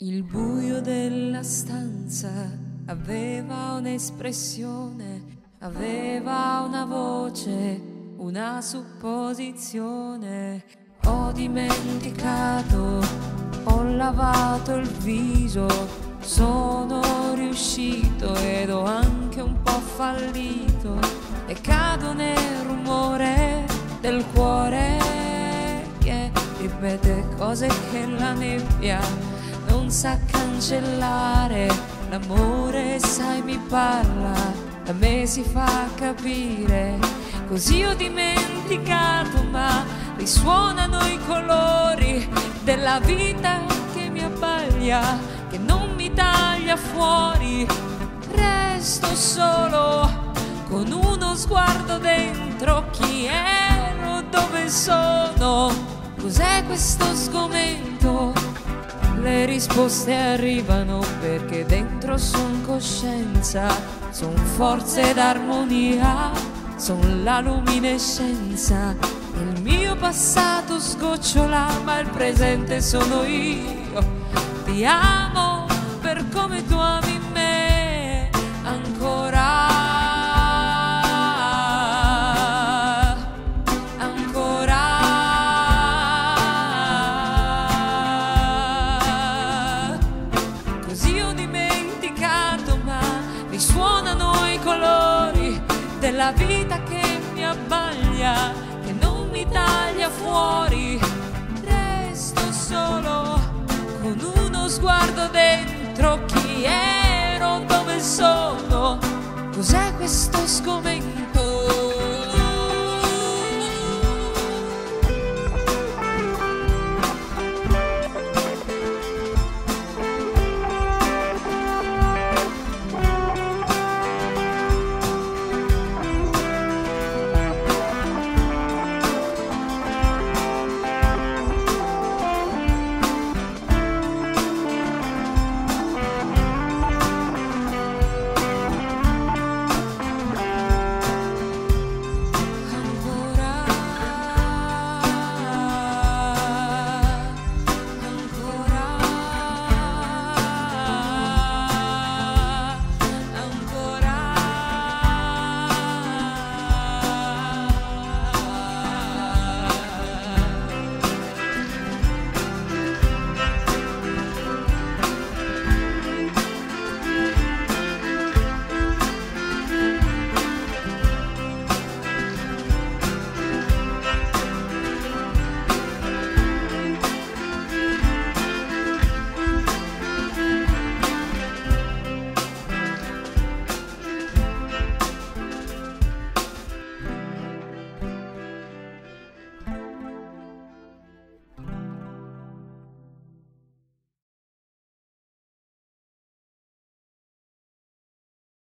Il buio della stanza aveva un'espressione, aveva una voce, una supposizione. Ho dimenticato, ho lavato il viso, sono riuscito ed ho anche un po' fallito e cado nel rumore del cuore che ripete cose che la nebbia non sa cancellare, l'amore sai mi parla, da me si fa capire, così ho dimenticato ma risuonano i colori della vita che mi abbaglia, che non mi taglia fuori, resto solo con uno sguardo dentro chi ero, dove sono, cos'è questo sgomento? Le risposte arrivano perché dentro son coscienza, son forze d'armonia, son la luminescenza. Il mio passato sgocciola, ma il presente sono io. Ti amo per come tu ami della vita che mi abbaglia, che non mi taglia fuori. Resto solo con uno sguardo dentro chi ero, dove sono. Cos'è questo sgomento?